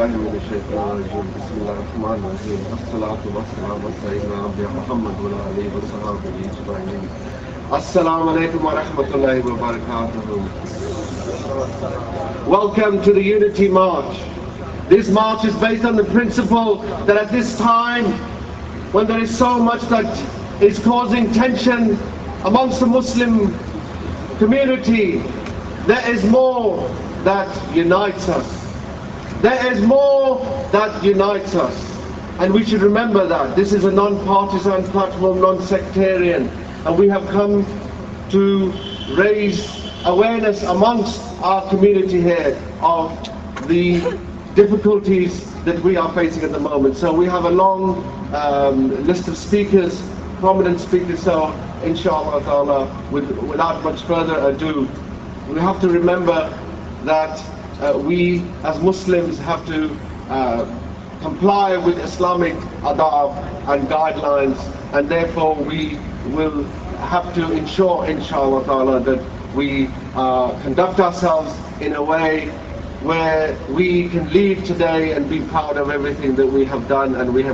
بالله من الشيطان الرجيم بسم الله الرحمن الرحيم الصلاة والسلام على سيدنا نبينا محمد وعلى آله وصحبه أجمعين السلام عليكم ورحمة الله وبركاته Welcome to the Unity March. This march is based on the principle that at this time, when there is so much that is causing tension amongst the Muslim community, there is more that unites us. There is more that unites us. And we should remember that. This is a non-partisan platform, non-sectarian. And we have come to raise awareness amongst our community here of the difficulties that we are facing at the moment. So we have a long um, list of speakers, prominent speakers, so inshallah ta'ala, with, without much further ado, we have to remember that uh, we as Muslims have to uh, comply with Islamic adab and guidelines and therefore we will have to ensure inshallah ta'ala that we uh, conduct ourselves in a way where we can leave today and be proud of everything that we have done and we have